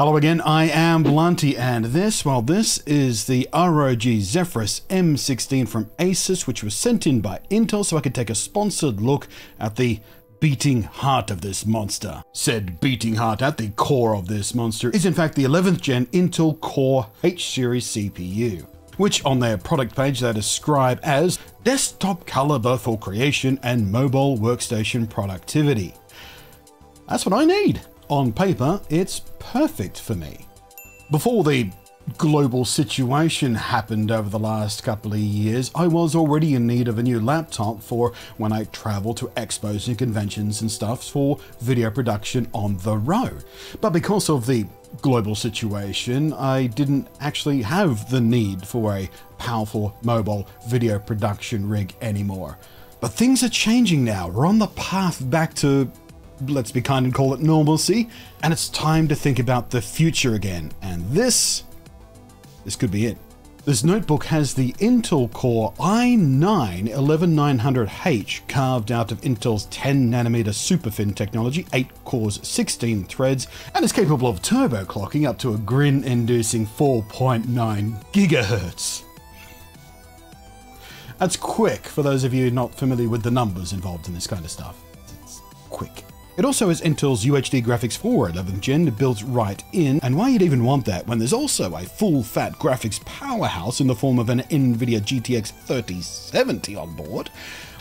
Hello again, I am Blunty, and this, well, this is the ROG Zephyrus M16 from Asus, which was sent in by Intel so I could take a sponsored look at the beating heart of this monster. Said beating heart at the core of this monster is in fact the 11th gen Intel Core H series CPU which on their product page they describe as desktop caliber for creation and mobile workstation productivity. That's what I need. On paper, it's perfect for me. Before the global situation happened over the last couple of years, I was already in need of a new laptop for when I travel to expos and conventions and stuff for video production on the road. But because of the global situation, I didn't actually have the need for a powerful mobile video production rig anymore. But things are changing now. We're on the path back to let's be kind and call it normalcy, and it's time to think about the future again. And this, this could be it. This notebook has the Intel Core i9-11900H carved out of Intel's 10nm SuperFin technology, 8 cores, 16 threads, and is capable of turbo clocking up to a grin-inducing 4.9 GHz. That's quick for those of you not familiar with the numbers involved in this kind of stuff. It's quick. It also has Intel's UHD graphics for 11th gen built right in, and why you'd even want that when there's also a full-fat graphics powerhouse in the form of an NVIDIA GTX 3070 on board.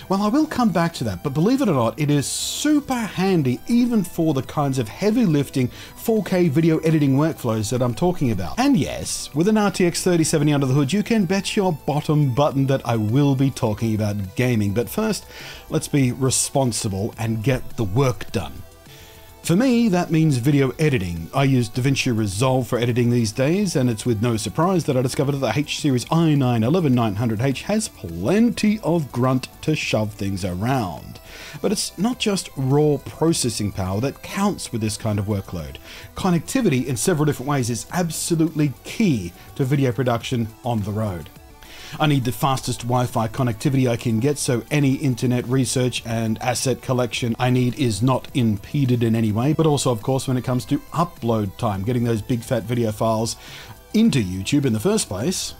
Well, I will come back to that, but believe it or not, it is super handy even for the kinds of heavy lifting 4K video editing workflows that I'm talking about. And yes, with an RTX 3070 under the hood, you can bet your bottom button that I will be talking about gaming. But first, let's be responsible and get the work done. For me, that means video editing. I use DaVinci Resolve for editing these days, and it's with no surprise that I discovered that the H-Series i9-11900H has plenty of grunt to shove things around. But it's not just raw processing power that counts with this kind of workload. Connectivity in several different ways is absolutely key to video production on the road. I need the fastest Wi-Fi connectivity I can get so any internet research and asset collection I need is not impeded in any way, but also of course when it comes to upload time, getting those big fat video files into YouTube in the first place,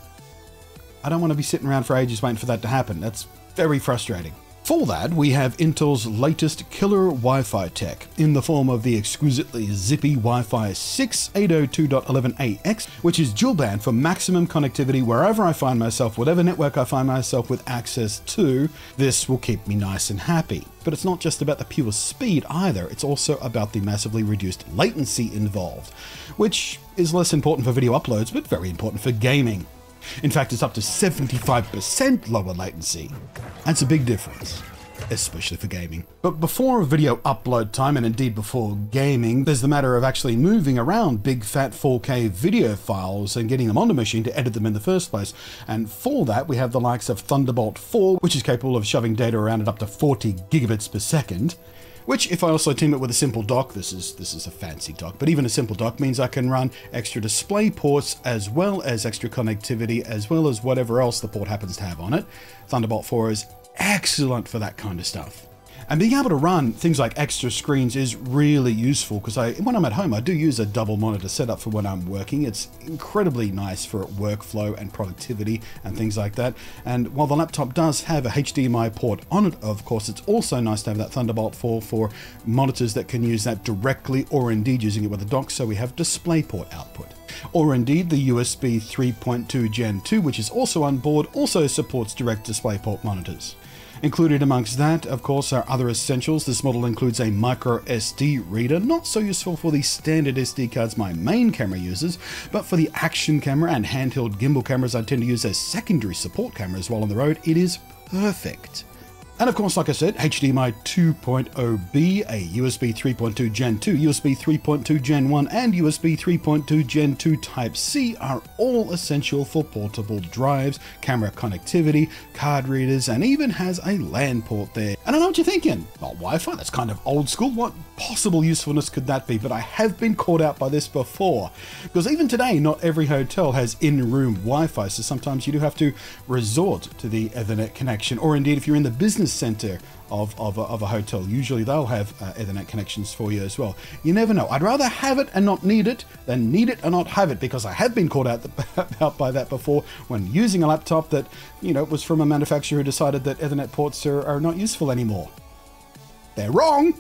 I don't want to be sitting around for ages waiting for that to happen. That's very frustrating. For that, we have Intel's latest killer Wi-Fi tech in the form of the exquisitely zippy Wi-Fi 6 802.11ax, which is dual band for maximum connectivity wherever I find myself, whatever network I find myself with access to. This will keep me nice and happy. But it's not just about the pure speed either, it's also about the massively reduced latency involved, which is less important for video uploads, but very important for gaming. In fact, it's up to 75% lower latency. That's a big difference especially for gaming. But before video upload time, and indeed before gaming, there's the matter of actually moving around big fat 4K video files and getting them on the machine to edit them in the first place. And for that, we have the likes of Thunderbolt 4, which is capable of shoving data around at up to 40 gigabits per second. Which, if I also team it with a simple dock, this is this is a fancy dock, but even a simple dock means I can run extra display ports as well as extra connectivity, as well as whatever else the port happens to have on it. Thunderbolt 4 is excellent for that kind of stuff. And being able to run things like extra screens is really useful because I, when I'm at home, I do use a double monitor setup for when I'm working. It's incredibly nice for workflow and productivity and things like that. And while the laptop does have a HDMI port on it, of course, it's also nice to have that Thunderbolt 4 for monitors that can use that directly or indeed using it with a dock. So we have DisplayPort output or indeed the USB 3.2 Gen 2, which is also on board, also supports direct DisplayPort monitors. Included amongst that, of course, are other essentials. This model includes a micro SD reader, not so useful for the standard SD cards my main camera uses, but for the action camera and handheld gimbal cameras I tend to use as secondary support cameras while on the road, it is perfect. And of course, like I said, HDMI 2.0B, a USB 3.2 Gen 2, USB 3.2 Gen 1, and USB 3.2 Gen 2 Type-C are all essential for portable drives, camera connectivity, card readers, and even has a LAN port there. And I know what you're thinking. Not Wi-Fi, that's kind of old school. What possible usefulness could that be? But I have been caught out by this before. Because even today, not every hotel has in-room Wi-Fi, so sometimes you do have to resort to the Ethernet connection. Or indeed, if you're in the business center of, of, a, of a hotel, usually they'll have uh, Ethernet connections for you as well. You never know. I'd rather have it and not need it than need it and not have it, because I have been caught out, out by that before when using a laptop that, you know, was from a manufacturer who decided that Ethernet ports are, are not useful anymore. They're wrong!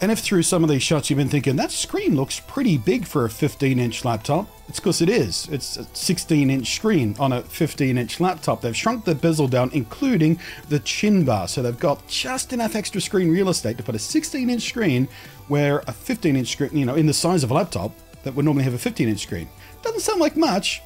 And if through some of these shots you've been thinking, that screen looks pretty big for a 15 inch laptop, it's because it is. It's a 16 inch screen on a 15 inch laptop. They've shrunk the bezel down, including the chin bar. So they've got just enough extra screen real estate to put a 16 inch screen where a 15 inch screen, you know, in the size of a laptop that would normally have a 15 inch screen. Doesn't sound like much,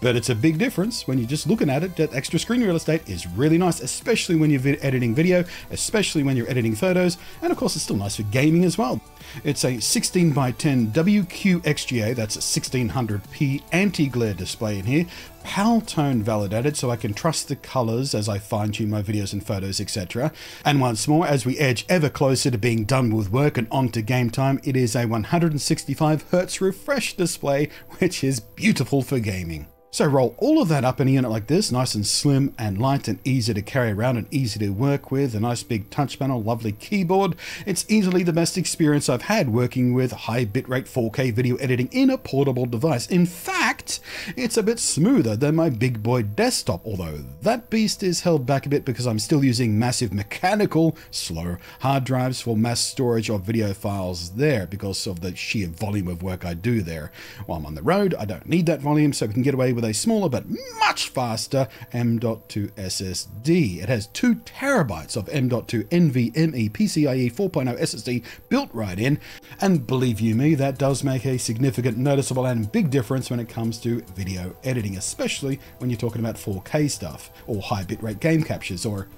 but it's a big difference when you're just looking at it. That extra screen real estate is really nice, especially when you're editing video, especially when you're editing photos, and of course it's still nice for gaming as well. It's a 16 by 10 WQXGA, that's a 1600p anti-glare display in here, Pantone validated so I can trust the colors as I fine tune my videos and photos, etc. And once more, as we edge ever closer to being done with work and on to game time, it is a 165Hz refresh display, which is beautiful for gaming. So roll all of that up in a unit like this, nice and slim and light and easy to carry around and easy to work with, a nice big touch panel, lovely keyboard. It's easily the best experience I've had working with high bitrate 4K video editing in a portable device. In fact, it's a bit smoother than my big boy desktop, although that beast is held back a bit because I'm still using massive mechanical, slow hard drives for mass storage of video files there because of the sheer volume of work I do there. While I'm on the road, I don't need that volume, so I can get away with a smaller but much faster M.2 SSD. It has 2 terabytes of M.2 NVMe PCIe 4.0 SSD built right in, and believe you me, that does make a significant, noticeable, and big difference when it comes to video editing, especially when you're talking about 4K stuff, or high bitrate game captures, or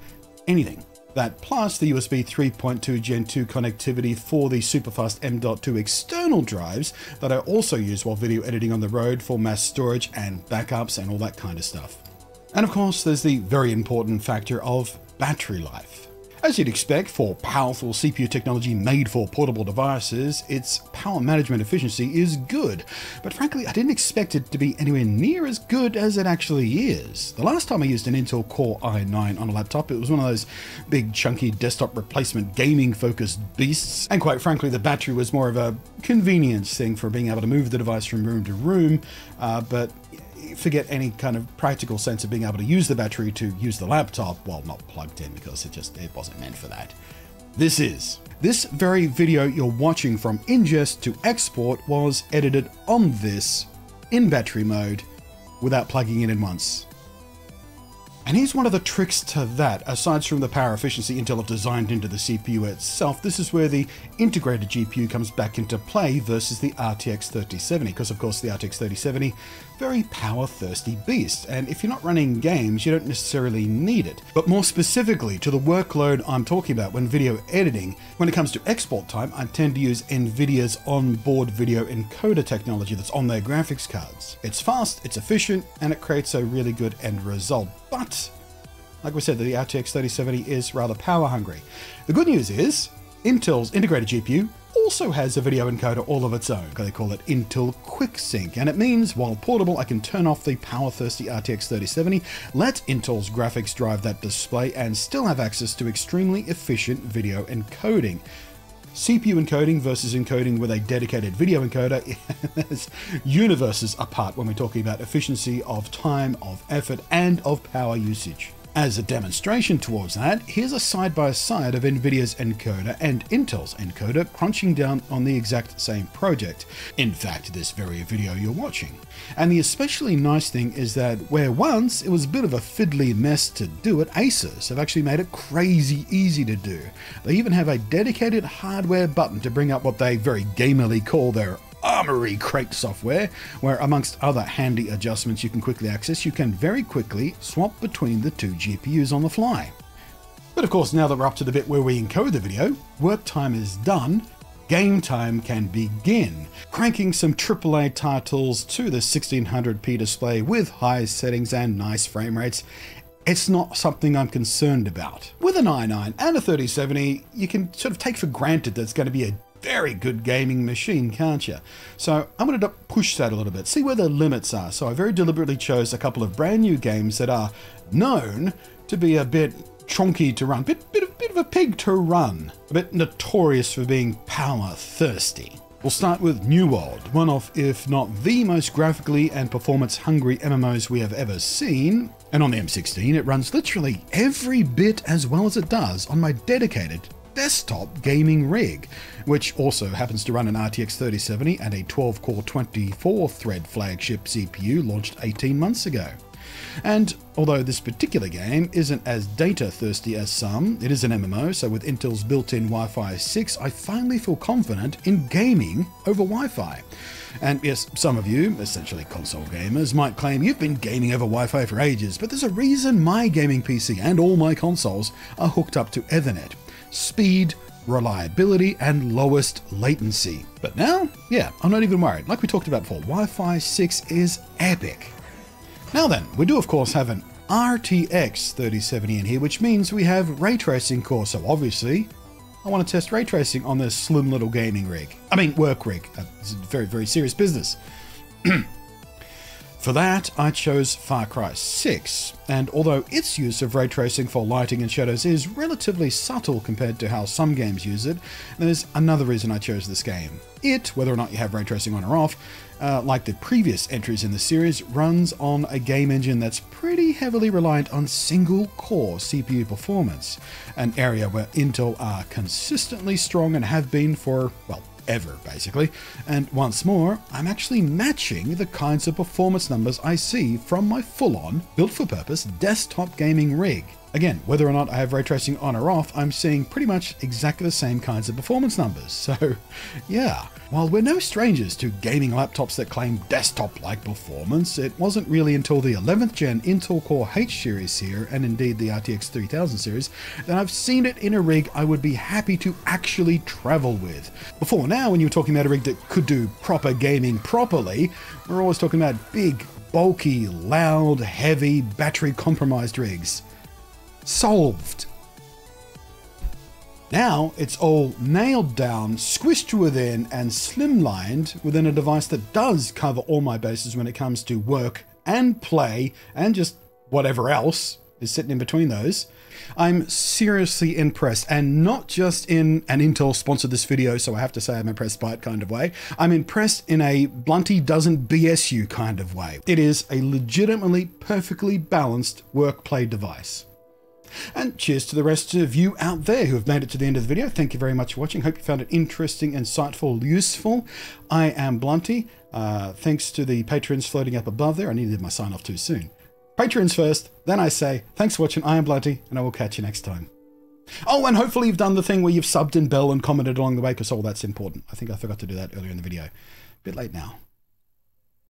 anything that plus the USB 3.2 Gen 2 connectivity for the superfast M.2 external drives that I also use while video editing on the road for mass storage and backups and all that kind of stuff. And of course, there's the very important factor of battery life. As you'd expect for powerful CPU technology made for portable devices, its power management efficiency is good, but frankly I didn't expect it to be anywhere near as good as it actually is. The last time I used an Intel Core i9 on a laptop, it was one of those big chunky desktop replacement gaming focused beasts, and quite frankly the battery was more of a convenience thing for being able to move the device from room to room, uh, but forget any kind of practical sense of being able to use the battery to use the laptop while not plugged in because it just it wasn't meant for that. This is. This very video you're watching from ingest to export was edited on this in battery mode without plugging it in once. And here's one of the tricks to that, aside from the power efficiency Intel have designed into the CPU itself, this is where the integrated GPU comes back into play versus the RTX 3070, because of course the RTX 3070, very power thirsty beast, and if you're not running games, you don't necessarily need it. But more specifically to the workload I'm talking about when video editing, when it comes to export time, I tend to use NVIDIA's onboard video encoder technology that's on their graphics cards. It's fast, it's efficient, and it creates a really good end result. But like we said, the RTX 3070 is rather power hungry. The good news is, Intel's integrated GPU also has a video encoder all of its own. They call it Intel QuickSync, and it means while portable, I can turn off the power-thirsty RTX 3070, let Intel's graphics drive that display, and still have access to extremely efficient video encoding. CPU encoding versus encoding with a dedicated video encoder is universes apart when we're talking about efficiency of time, of effort, and of power usage. As a demonstration towards that, here's a side-by-side -side of NVIDIA's encoder and Intel's encoder crunching down on the exact same project. In fact, this very video you're watching. And the especially nice thing is that where once it was a bit of a fiddly mess to do it, Asus have actually made it crazy easy to do. They even have a dedicated hardware button to bring up what they very gamerly call their Armoury Crate software, where amongst other handy adjustments you can quickly access, you can very quickly swap between the two GPUs on the fly. But of course, now that we're up to the bit where we encode the video, work time is done, game time can begin. Cranking some AAA titles to the 1600p display with high settings and nice frame rates it's not something I'm concerned about. With an i9 and a 3070, you can sort of take for granted that it's going to be a very good gaming machine, can't you? So I'm going to push that a little bit, see where the limits are. So I very deliberately chose a couple of brand new games that are known to be a bit chonky to run, bit, bit, bit of a pig to run, a bit notorious for being power thirsty. We'll start with New World, one of, if not the most graphically and performance hungry MMOs we have ever seen. And on the M16, it runs literally every bit as well as it does on my dedicated desktop gaming rig, which also happens to run an RTX 3070 and a 12 core 24 thread flagship CPU launched 18 months ago. And although this particular game isn't as data thirsty as some, it is an MMO, so with Intel's built in Wi Fi 6, I finally feel confident in gaming over Wi Fi. And yes, some of you, essentially console gamers, might claim you've been gaming over Wi Fi for ages, but there's a reason my gaming PC and all my consoles are hooked up to Ethernet. Speed, reliability, and lowest latency. But now, yeah, I'm not even worried. Like we talked about before, Wi Fi 6 is epic. Now then, we do of course have an RTX 3070 in here, which means we have ray tracing core. So obviously, I want to test ray tracing on this slim little gaming rig. I mean, work rig. It's very, very serious business. For that, I chose Far Cry 6, and although its use of ray tracing for lighting and shadows is relatively subtle compared to how some games use it, there's another reason I chose this game. It, whether or not you have ray tracing on or off, uh, like the previous entries in the series, runs on a game engine that's pretty heavily reliant on single core CPU performance, an area where Intel are consistently strong and have been for, well, ever, basically. And once more, I'm actually matching the kinds of performance numbers I see from my full-on, built-for-purpose desktop gaming rig. Again, whether or not I have ray tracing on or off, I'm seeing pretty much exactly the same kinds of performance numbers. So, yeah. While we're no strangers to gaming laptops that claim desktop-like performance, it wasn't really until the 11th gen Intel Core H series here, and indeed the RTX 3000 series, that I've seen it in a rig I would be happy to actually travel with. Before now, when you were talking about a rig that could do proper gaming properly, we're always talking about big, bulky, loud, heavy, battery-compromised rigs solved. Now it's all nailed down, squished within, and slimlined within a device that does cover all my bases when it comes to work and play and just whatever else is sitting in between those. I'm seriously impressed, and not just in an Intel sponsored this video, so I have to say I'm impressed by it kind of way. I'm impressed in a Blunty doesn't BS you kind of way. It is a legitimately perfectly balanced work play device. And cheers to the rest of you out there who have made it to the end of the video. Thank you very much for watching. Hope you found it interesting, insightful, useful. I am Blunty. Uh, thanks to the patrons floating up above there. I needed my sign off too soon. Patrons first, then I say, thanks for watching. I am Blunty, and I will catch you next time. Oh, and hopefully you've done the thing where you've subbed in bell and commented along the way, because all that's important. I think I forgot to do that earlier in the video. Bit late now.